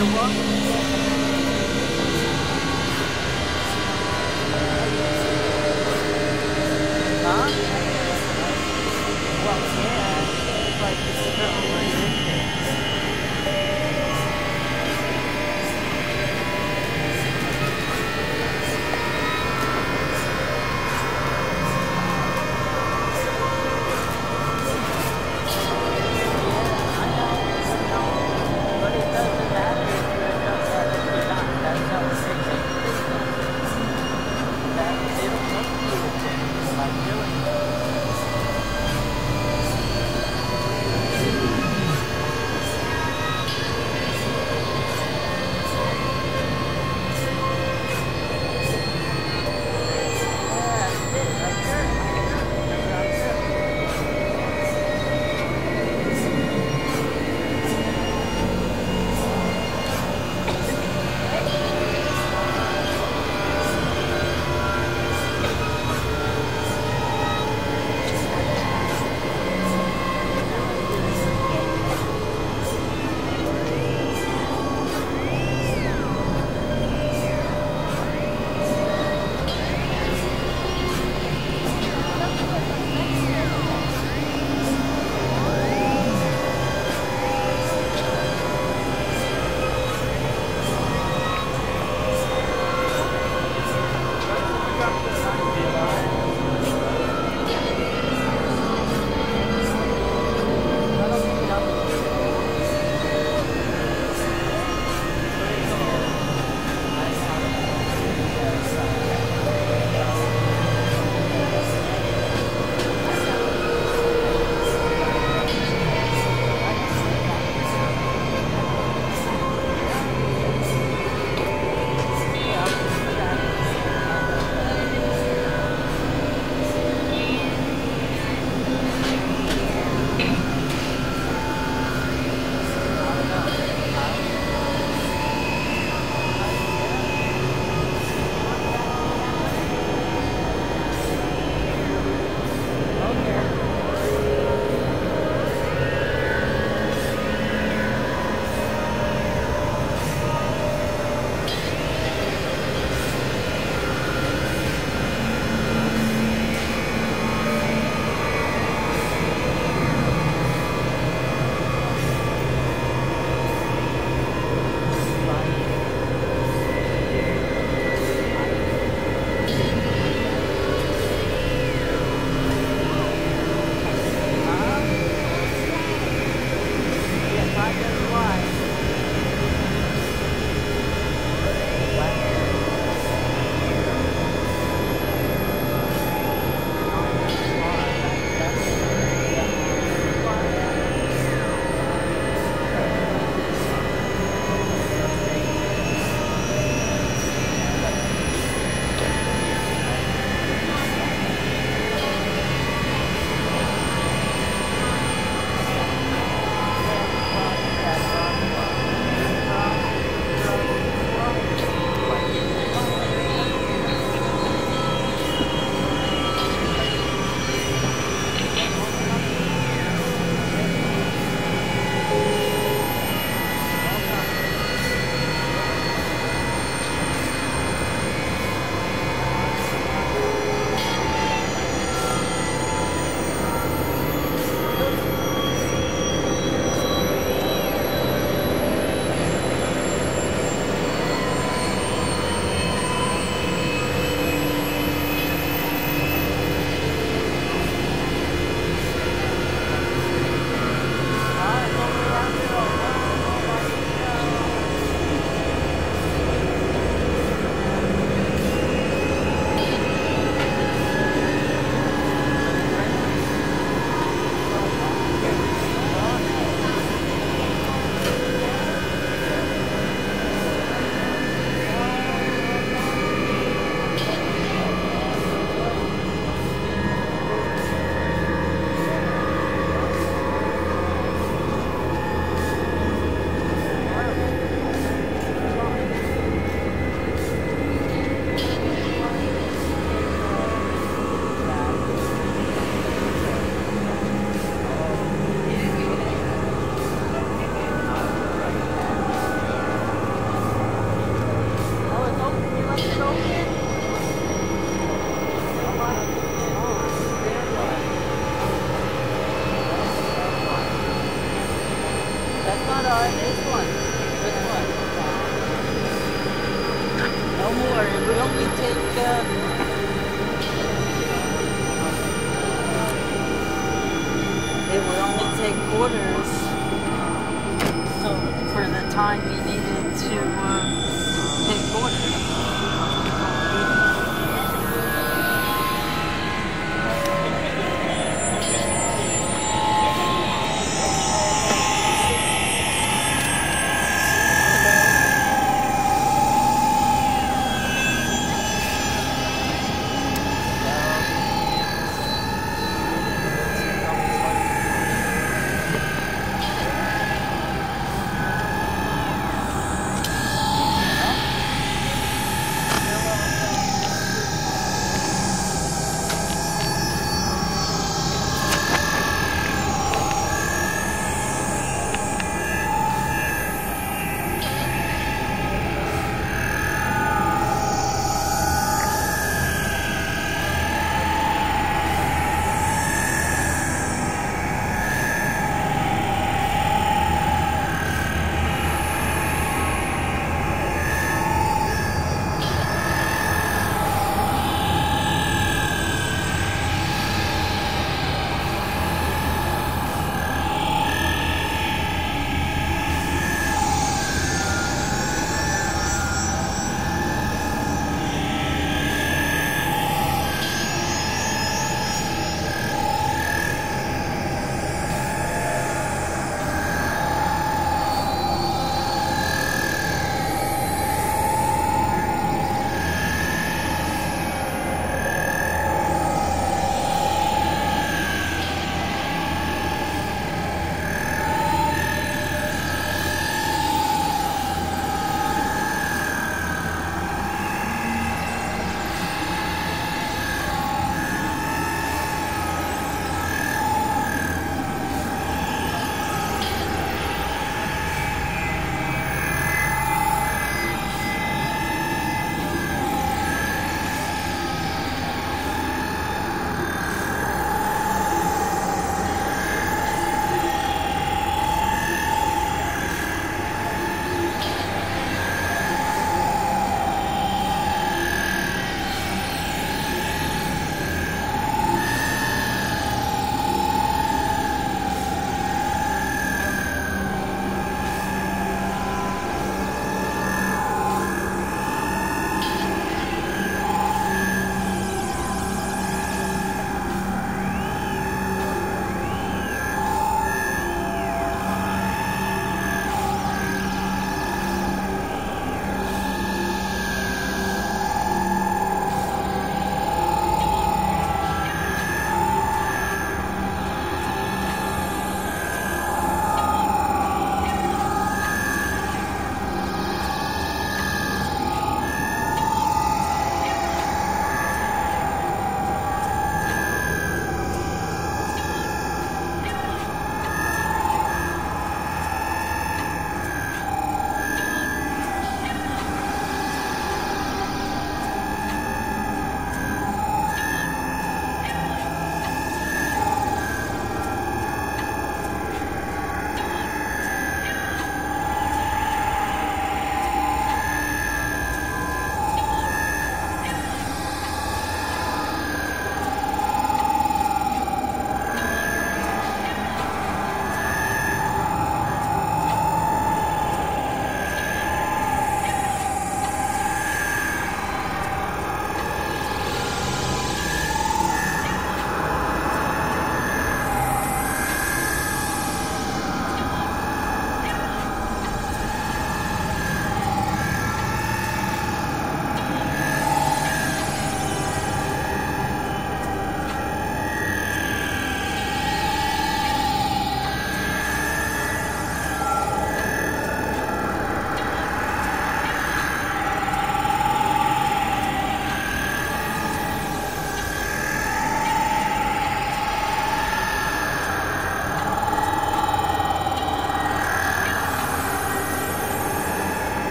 But